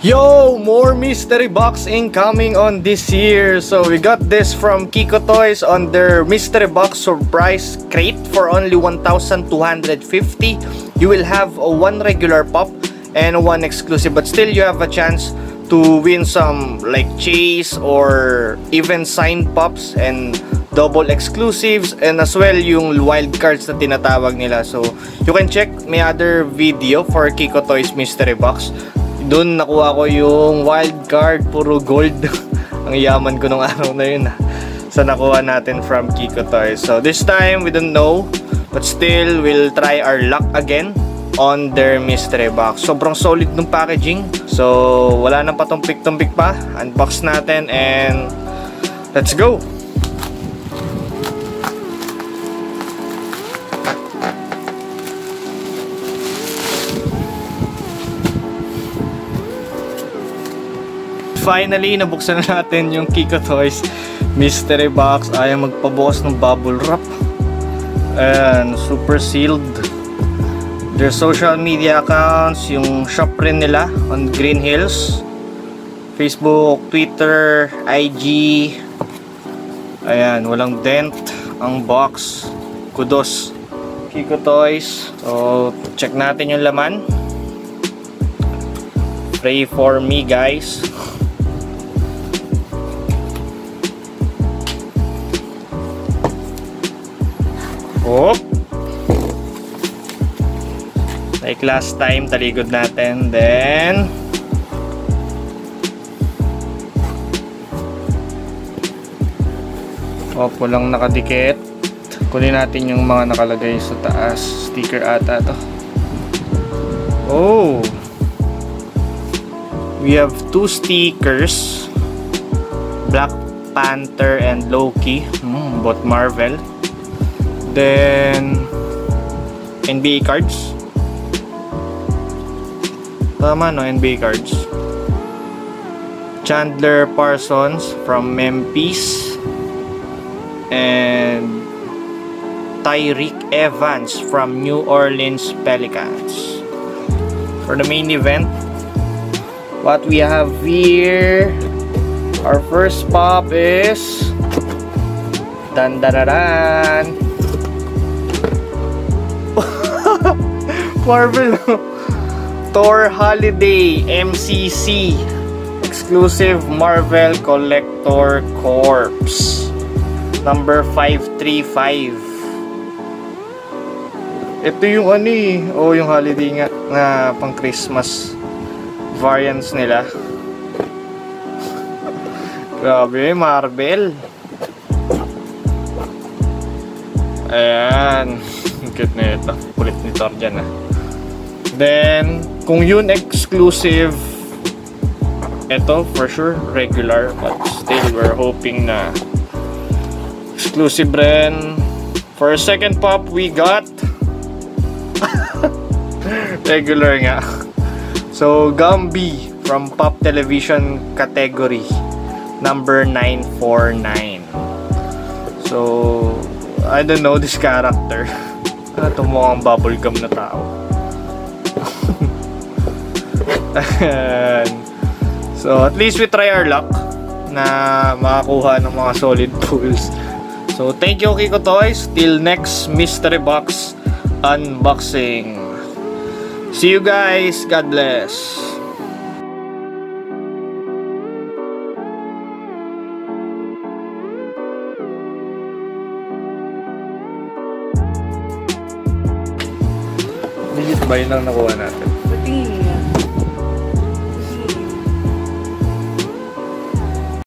Yo! More mystery box incoming on this year. So we got this from Kiko Toys on their mystery box surprise crate for only 1,250. You will have a one regular pop and one exclusive but still you have a chance to win some like chase or even signed pops and double exclusives and as well yung wild cards na tinatawag nila. So you can check my other video for Kiko Toys mystery box doon nakuha ko yung wild card, puro gold. Ang yaman ko nung araw na yun. Sa nakuha natin from Kiko Toys. So this time, we don't know. But still, we'll try our luck again on their mystery box. Sobrang solid nung packaging. So, wala nang patumpik-tumpik pa. Unbox natin and let's go! Finally, nabuksan na natin yung Kiko Toys mystery box. Ayaw magpabukas ng bubble wrap. And super sealed. Their social media accounts, yung shop rin nila on Green Hills. Facebook, Twitter, IG. Ayan, walang dent ang box. Kudos. Kiko Toys. So, check natin yung laman. Pray for me guys. Hop! Like last time, taligod natin. Then, Hop, walang nakadikit. Kunin natin yung mga nakalagay sa taas. Sticker ata to. Oh! We have two stickers. Black Panther and Loki. Hmm, both Marvel. Then, NBA cards. Tama no, NBA cards. Chandler Parsons from Memphis. And Tyreek Evans from New Orleans Pelicans. For the main event, what we have here, our first pop is dan dan dan Marvel. Thor Holiday MCC exclusive Marvel Collector Corps. Number 535 ito yung ano eh. O oh, yung holiday nga na pang Christmas variants nila. Grabe Marvel. Ayan. Cute na ito. Kulit ni Thor dyan ah Then, kung yun exclusive, ito for sure regular but still we're hoping na exclusive rin. For second pop, we got regular nga. So, Gumby from Pop Television category number 949. So, I don't know this character. Ano itong mukhang bubblegum na tao? So, at least we try our luck na makakuha ng mga solid pulls. So, thank you Kiko Toys. Till next mystery box unboxing. See you guys. God bless. Digit ba yun lang nakuha natin?